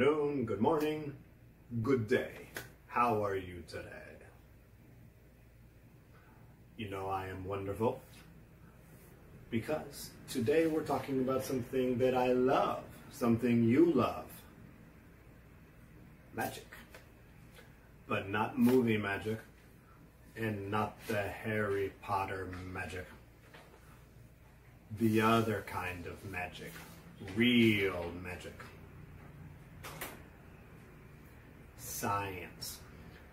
afternoon, good morning, good day. How are you today? You know I am wonderful because today we're talking about something that I love, something you love. Magic. But not movie magic and not the Harry Potter magic. The other kind of magic. Real magic. Science.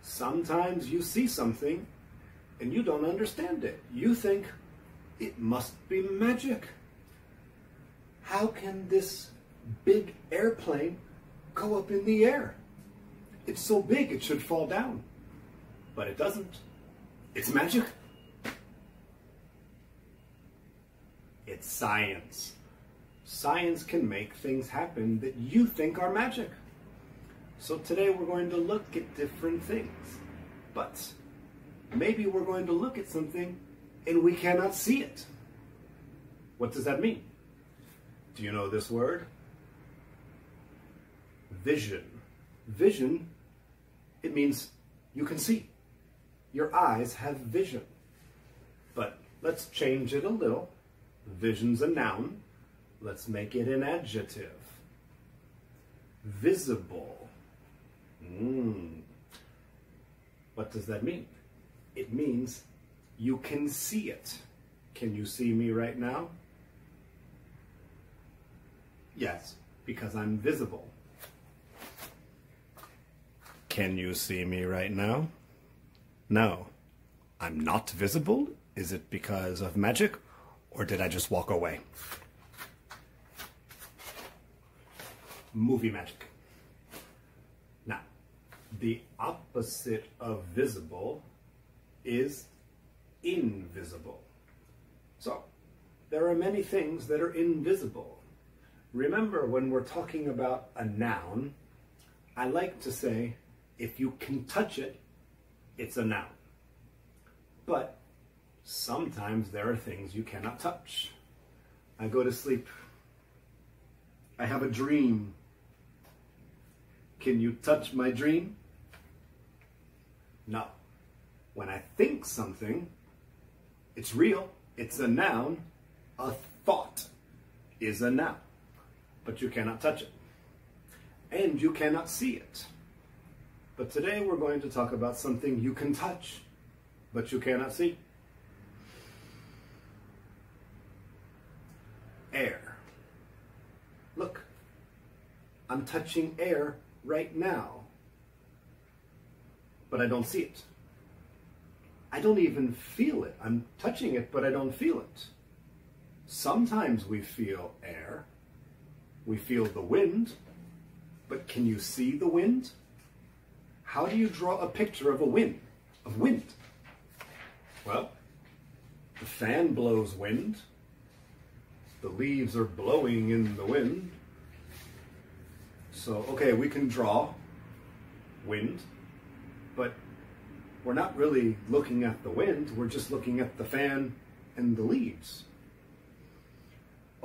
Sometimes you see something and you don't understand it. You think it must be magic. How can this big airplane go up in the air? It's so big it should fall down. But it doesn't. It's magic. It's science. Science can make things happen that you think are magic. So today we're going to look at different things. But maybe we're going to look at something and we cannot see it. What does that mean? Do you know this word? Vision. Vision, it means you can see. Your eyes have vision. But let's change it a little. Vision's a noun. Let's make it an adjective. Visible. Mm. What does that mean? It means you can see it. Can you see me right now? Yes, because I'm visible. Can you see me right now? No. I'm not visible? Is it because of magic? Or did I just walk away? Movie magic. The opposite of visible is invisible. So, there are many things that are invisible. Remember, when we're talking about a noun, I like to say, if you can touch it, it's a noun. But sometimes there are things you cannot touch. I go to sleep. I have a dream. Can you touch my dream? No. When I think something, it's real, it's a noun. A thought is a noun, but you cannot touch it. And you cannot see it. But today we're going to talk about something you can touch, but you cannot see. Air. Look, I'm touching air right now, but I don't see it. I don't even feel it. I'm touching it, but I don't feel it. Sometimes we feel air, we feel the wind, but can you see the wind? How do you draw a picture of a wind, of wind? Well, the fan blows wind, the leaves are blowing in the wind. So, okay, we can draw wind, but we're not really looking at the wind, we're just looking at the fan and the leaves.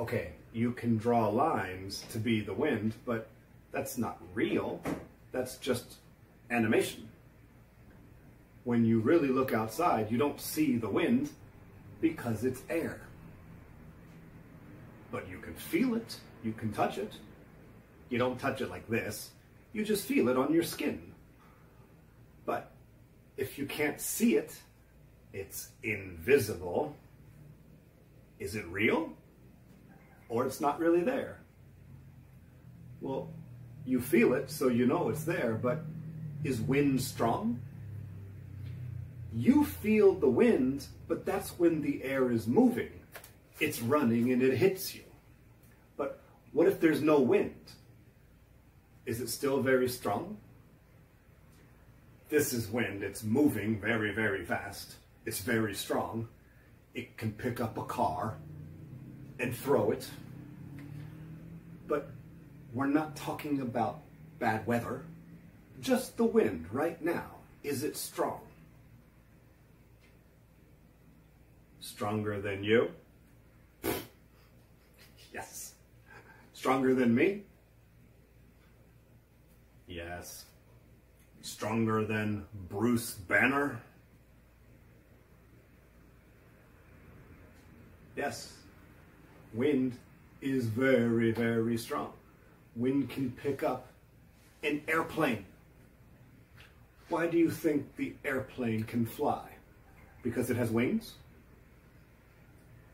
Okay, you can draw lines to be the wind, but that's not real. That's just animation. When you really look outside, you don't see the wind because it's air. But you can feel it, you can touch it. You don't touch it like this, you just feel it on your skin. But if you can't see it, it's invisible. Is it real? Or it's not really there? Well, you feel it, so you know it's there, but is wind strong? You feel the wind, but that's when the air is moving. It's running and it hits you. But what if there's no wind? Is it still very strong? This is wind. It's moving very, very fast. It's very strong. It can pick up a car and throw it. But we're not talking about bad weather. Just the wind right now. Is it strong? Stronger than you? yes. Stronger than me? Yes. Stronger than Bruce Banner? Yes. Wind is very, very strong. Wind can pick up an airplane. Why do you think the airplane can fly? Because it has wings?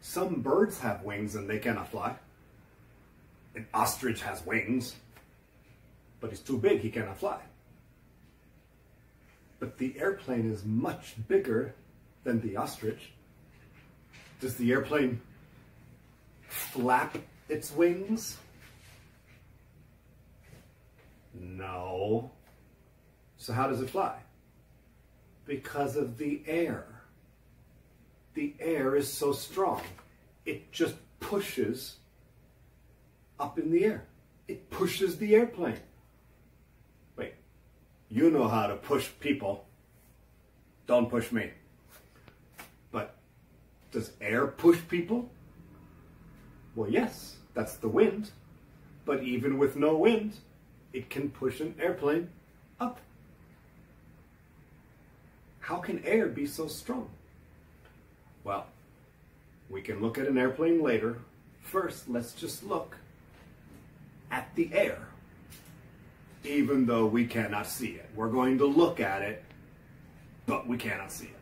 Some birds have wings and they cannot fly. An ostrich has wings, but he's too big, he cannot fly. But the airplane is much bigger than the ostrich. Does the airplane flap its wings? No. So how does it fly? Because of the air. The air is so strong. It just pushes up in the air. It pushes the airplane. You know how to push people. Don't push me. But does air push people? Well, yes, that's the wind. But even with no wind, it can push an airplane up. How can air be so strong? Well, we can look at an airplane later. First, let's just look at the air, even though we cannot see it. We're going to look at it, but we cannot see it.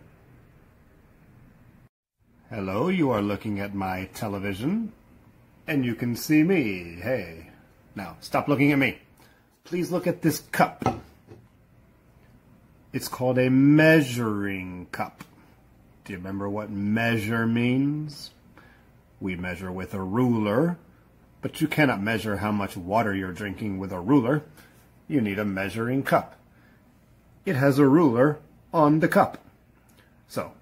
Hello, you are looking at my television, and you can see me. Hey, now stop looking at me. Please look at this cup. It's called a measuring cup. Do you remember what measure means? We measure with a ruler, but you cannot measure how much water you're drinking with a ruler. You need a measuring cup. It has a ruler on the cup. So,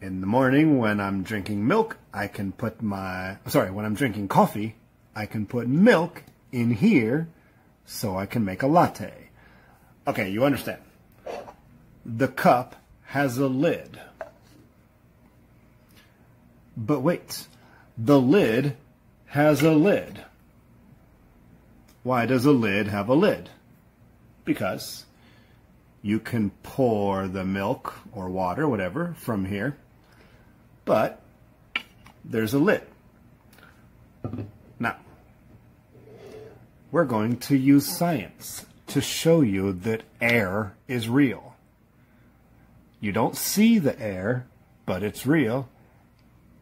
in the morning when I'm drinking milk, I can put my, sorry, when I'm drinking coffee, I can put milk in here so I can make a latte. Okay, you understand. The cup has a lid. But wait, the lid has a lid. Why does a lid have a lid? Because you can pour the milk or water, whatever, from here, but there's a lid. Now, we're going to use science to show you that air is real. You don't see the air, but it's real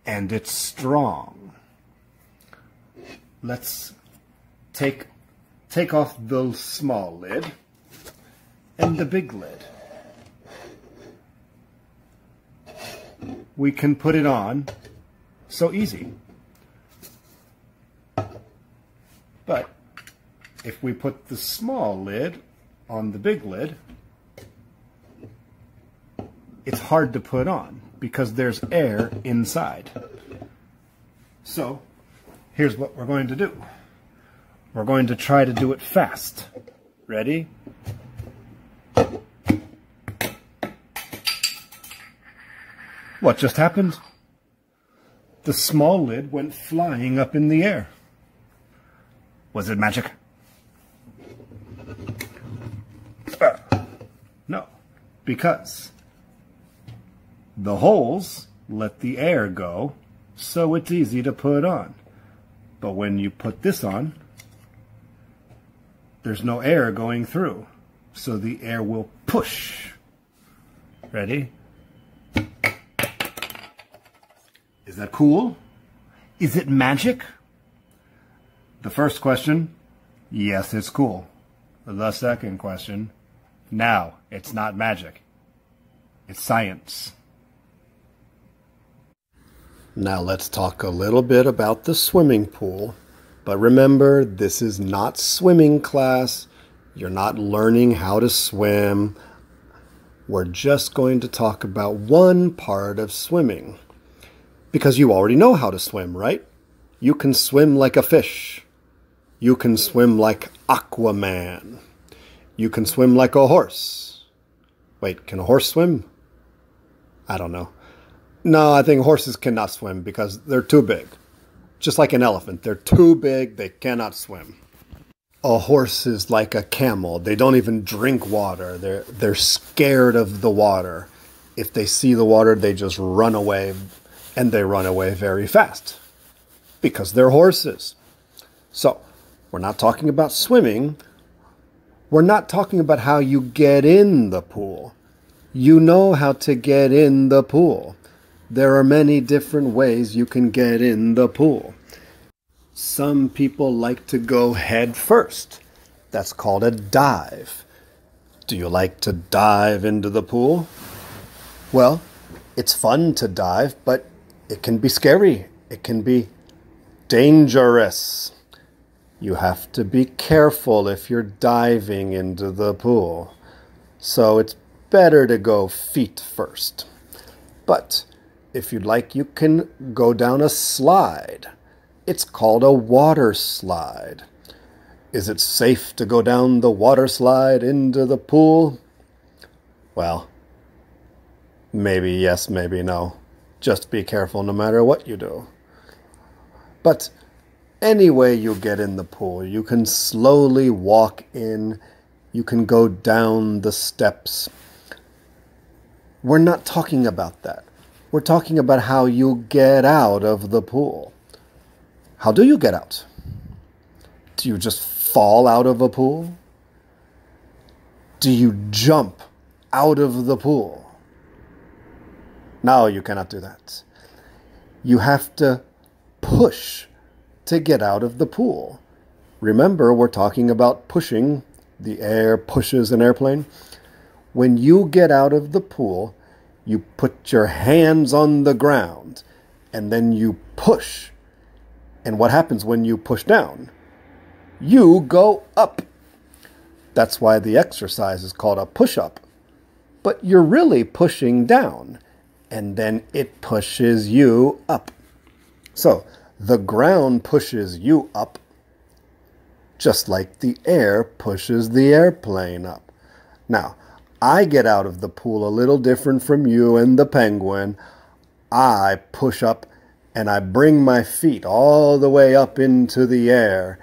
and it's strong. Let's take take off the small lid and the big lid. We can put it on so easy. But if we put the small lid on the big lid, it's hard to put on because there's air inside. So here's what we're going to do. We're going to try to do it fast. Ready? What just happened? The small lid went flying up in the air. Was it magic? Uh, no, because the holes let the air go, so it's easy to put on. But when you put this on, there's no air going through, so the air will push. Ready? Is that cool? Is it magic? The first question, yes, it's cool. The second question, now, it's not magic. It's science. Now let's talk a little bit about the swimming pool. But remember, this is not swimming class. You're not learning how to swim. We're just going to talk about one part of swimming. Because you already know how to swim, right? You can swim like a fish. You can swim like Aquaman. You can swim like a horse. Wait, can a horse swim? I don't know. No, I think horses cannot swim because they're too big. Just like an elephant, they're too big, they cannot swim. a horse is like a camel. They don't even drink water. They're they're scared of the water. If they see the water, they just run away and they run away very fast because they're horses. So, we're not talking about swimming. We're not talking about how you get in the pool. You know how to get in the pool. There are many different ways you can get in the pool. Some people like to go head first. That's called a dive. Do you like to dive into the pool? Well, it's fun to dive, but it can be scary. It can be dangerous. You have to be careful if you're diving into the pool. So it's better to go feet first. But if you'd like, you can go down a slide. It's called a water slide. Is it safe to go down the water slide into the pool? Well, maybe yes, maybe no. Just be careful no matter what you do. But any way you get in the pool, you can slowly walk in, you can go down the steps. We're not talking about that. We're talking about how you get out of the pool. How do you get out? Do you just fall out of a pool? Do you jump out of the pool? No, you cannot do that. You have to push to get out of the pool. Remember, we're talking about pushing. The air pushes an airplane. When you get out of the pool, you put your hands on the ground and then you push and what happens when you push down? You go up. That's why the exercise is called a push up. But you're really pushing down, and then it pushes you up. So the ground pushes you up, just like the air pushes the airplane up. Now, I get out of the pool a little different from you and the penguin. I push up and I bring my feet all the way up into the air,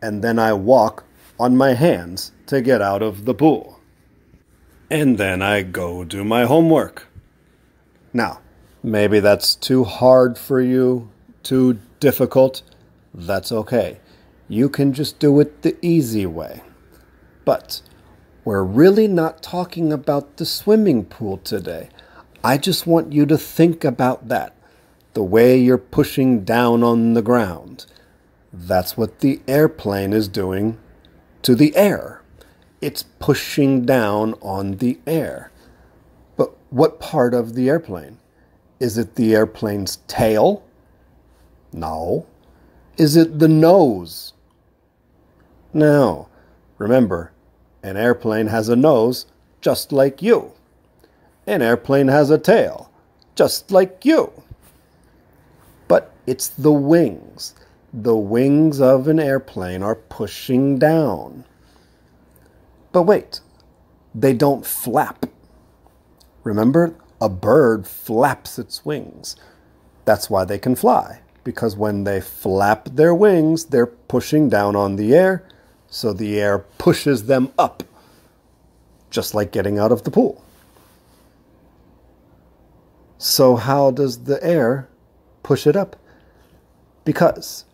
and then I walk on my hands to get out of the pool. And then I go do my homework. Now, maybe that's too hard for you, too difficult. That's okay. You can just do it the easy way. But we're really not talking about the swimming pool today. I just want you to think about that the way you're pushing down on the ground. That's what the airplane is doing to the air. It's pushing down on the air. What part of the airplane? Is it the airplane's tail? No. Is it the nose? No. Remember, an airplane has a nose just like you. An airplane has a tail just like you but it's the wings. The wings of an airplane are pushing down. But wait, they don't flap. Remember, a bird flaps its wings. That's why they can fly, because when they flap their wings, they're pushing down on the air, so the air pushes them up, just like getting out of the pool. So, how does the air push it up. Because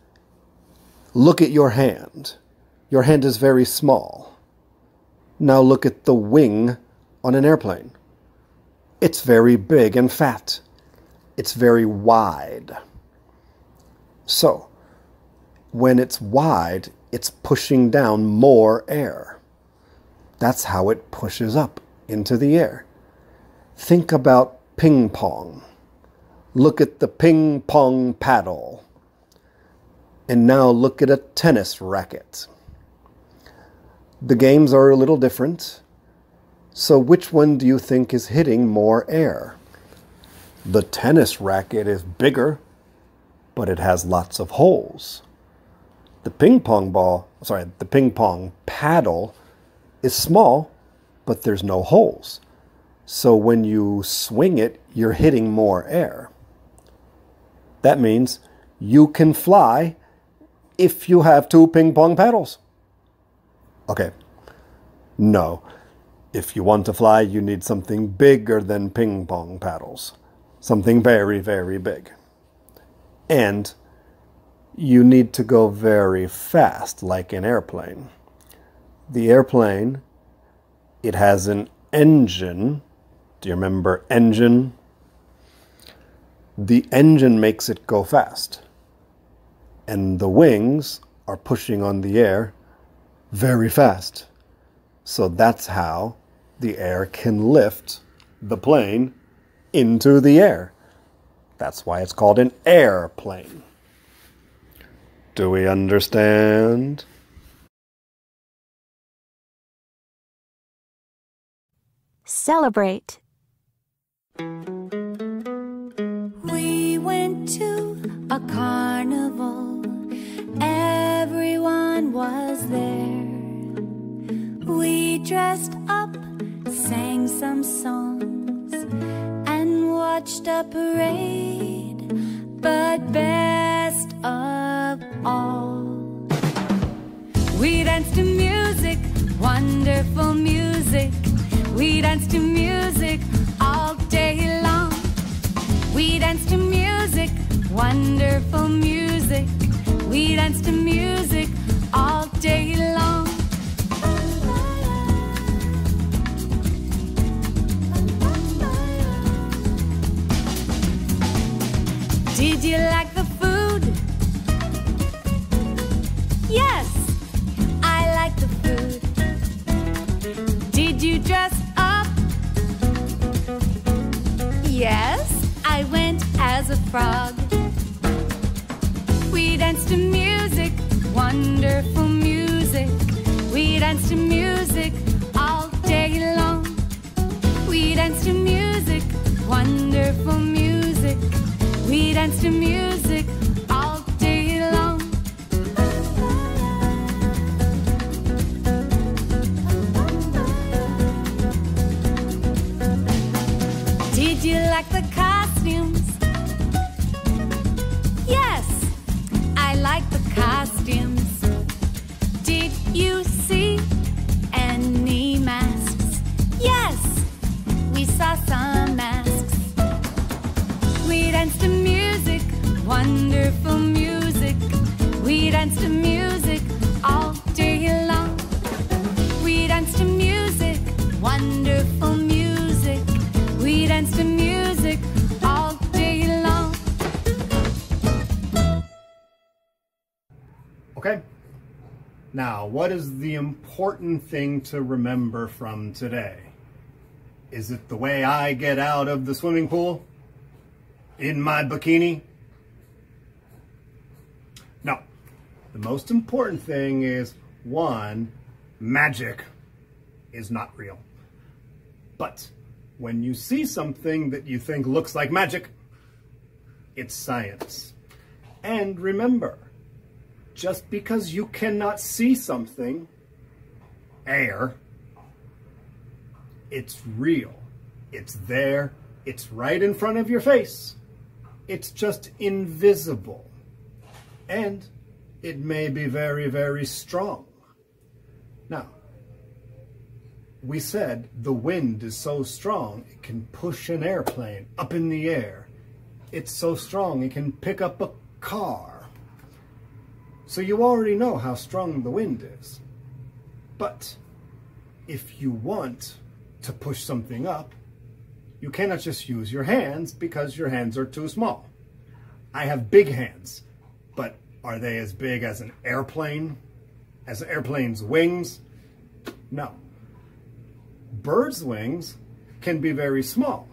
look at your hand. Your hand is very small. Now look at the wing on an airplane. It's very big and fat. It's very wide. So, when it's wide, it's pushing down more air. That's how it pushes up into the air. Think about ping pong. Look at the ping pong paddle. And now look at a tennis racket. The games are a little different. So, which one do you think is hitting more air? The tennis racket is bigger, but it has lots of holes. The ping pong ball, sorry, the ping pong paddle is small, but there's no holes. So when you swing it, you're hitting more air. That means you can fly if you have two ping pong paddles. Okay. No. If you want to fly, you need something bigger than ping pong paddles. Something very, very big. And you need to go very fast, like an airplane. The airplane, it has an engine. Do you remember engine? The engine makes it go fast. And the wings are pushing on the air very fast. So that's how the air can lift the plane into the air. That's why it's called an airplane. Do we understand? Celebrate. We went to a carnival. Everyone was there. We dressed up, sang some songs, and watched a parade. But best of all, we danced to music, wonderful music. We danced to music all day long. We danced to music, wonderful music. We danced to We danced to music, wonderful music. We danced to music all day long. Did you like the Now, what is the important thing to remember from today? Is it the way I get out of the swimming pool? In my bikini? No. The most important thing is one, magic is not real. But when you see something that you think looks like magic, it's science. And remember, just because you cannot see something, air, it's real. It's there. It's right in front of your face. It's just invisible. And it may be very, very strong. Now, we said the wind is so strong it can push an airplane up in the air. It's so strong it can pick up a car. So you already know how strong the wind is. But if you want to push something up, you cannot just use your hands because your hands are too small. I have big hands, but are they as big as an airplane? As an airplane's wings? No. Bird's wings can be very small,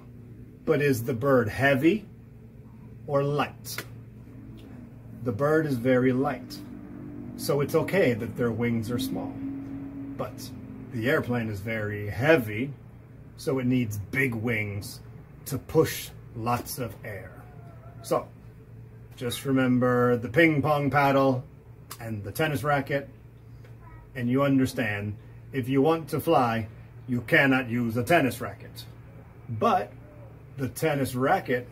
but is the bird heavy or light? The bird is very light, so it's okay that their wings are small. But the airplane is very heavy, so it needs big wings to push lots of air. So, just remember the ping pong paddle and the tennis racket, and you understand if you want to fly, you cannot use a tennis racket. But the tennis racket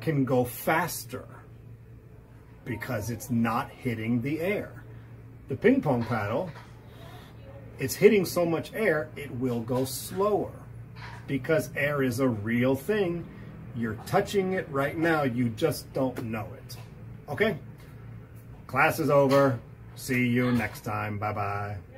can go faster because it's not hitting the air. The ping pong paddle it's hitting so much air, it will go slower because air is a real thing. You're touching it right now, you just don't know it. Okay? Class is over. See you next time. Bye bye.